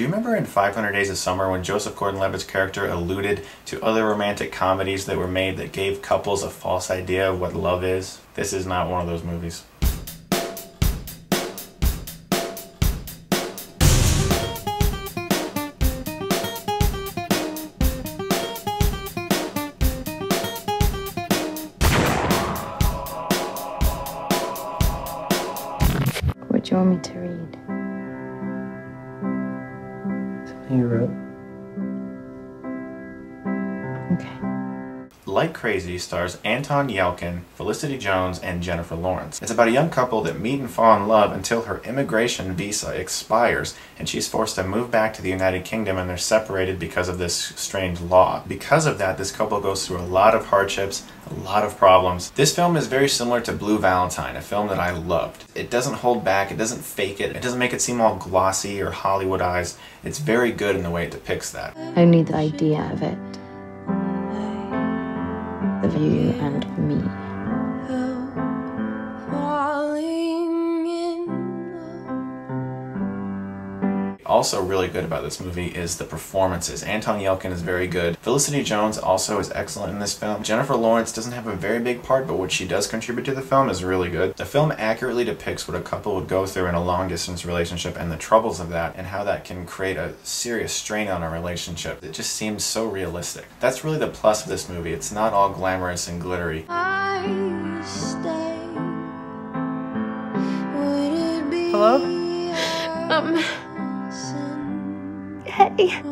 Do you remember in 500 Days of Summer when Joseph Gordon-Levitt's character alluded to other romantic comedies that were made that gave couples a false idea of what love is? This is not one of those movies. What do you want me to read? You wrote? Okay. Like Crazy stars Anton Yelchin, Felicity Jones, and Jennifer Lawrence. It's about a young couple that meet and fall in love until her immigration visa expires and she's forced to move back to the United Kingdom and they're separated because of this strange law. Because of that, this couple goes through a lot of hardships, a lot of problems. This film is very similar to Blue Valentine, a film that I loved. It doesn't hold back, it doesn't fake it, it doesn't make it seem all glossy or Hollywoodized. It's very good in the way it depicts that. Only the idea of it. Of you and me. Also really good about this movie is the performances. Anton Yelchin is very good. Felicity Jones also is excellent in this film. Jennifer Lawrence doesn't have a very big part, but what she does contribute to the film is really good. The film accurately depicts what a couple would go through in a long distance relationship and the troubles of that and how that can create a serious strain on a relationship. It just seems so realistic. That's really the plus of this movie. It's not all glamorous and glittery. Hello? Um. Hey.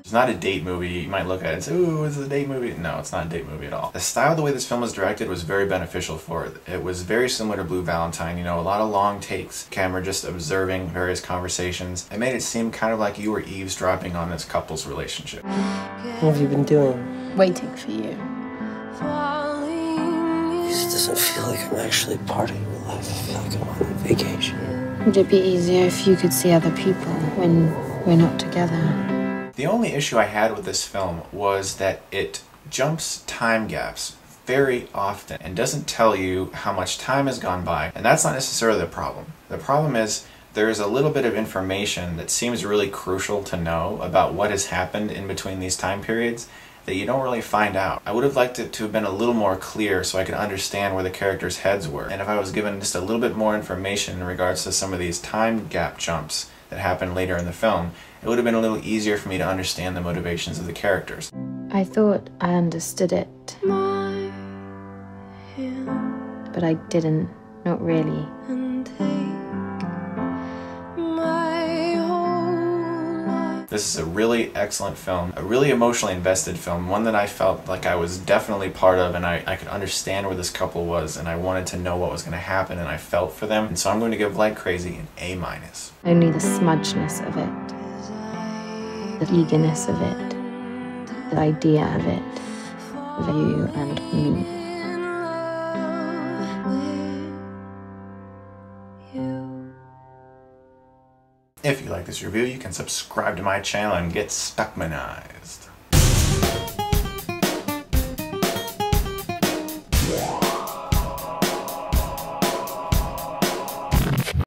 It's not a date movie. You might look at it and say, ooh, it's a date movie. No, it's not a date movie at all. The style, the way this film was directed was very beneficial for it. It was very similar to Blue Valentine, you know, a lot of long takes, camera just observing various conversations. It made it seem kind of like you were eavesdropping on this couple's relationship. What have you been doing? Waiting for you. Because it doesn't feel like I'm actually part of your life. I feel like I'm on vacation. Would it be easier if you could see other people when we're not together? The only issue I had with this film was that it jumps time gaps very often and doesn't tell you how much time has gone by. And that's not necessarily the problem. The problem is there is a little bit of information that seems really crucial to know about what has happened in between these time periods that you don't really find out. I would have liked it to have been a little more clear so I could understand where the characters' heads were. And if I was given just a little bit more information in regards to some of these time gap jumps that happen later in the film, it would have been a little easier for me to understand the motivations of the characters. I thought I understood it. But I didn't. Not really. This is a really excellent film, a really emotionally invested film, one that I felt like I was definitely part of and I, I could understand where this couple was and I wanted to know what was going to happen and I felt for them. And so I'm going to give Like Crazy an A minus. Only the smudgeness of it, the eagerness of it, the idea of it, of you and me. If you like this review, you can subscribe to my channel and get Stuckmanized.